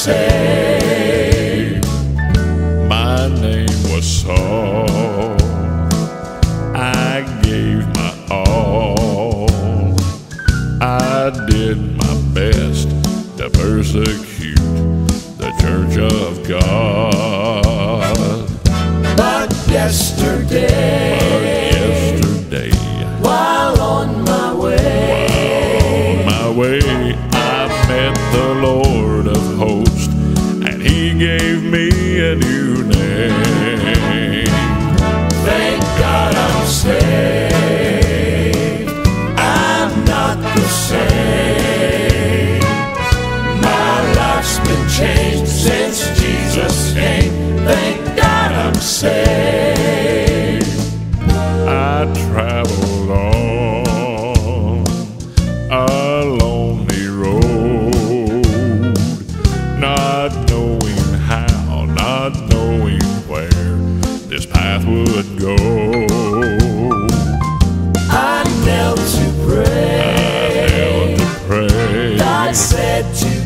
say my name was Saul. I gave my all. I did my best to persecute the church of God. But yesterday. I met the Lord of gave me a new name. Thank God I'm saved. I'm not the same.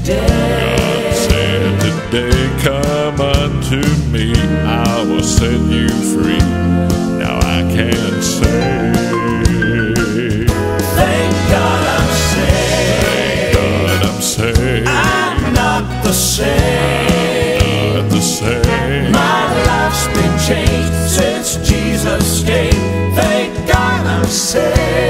today. God said today, come unto me, I will set you free. Now I can't say, "Thank God I'm saved." I'm not the same. My life's been changed since Jesus came. Thank God I'm saved.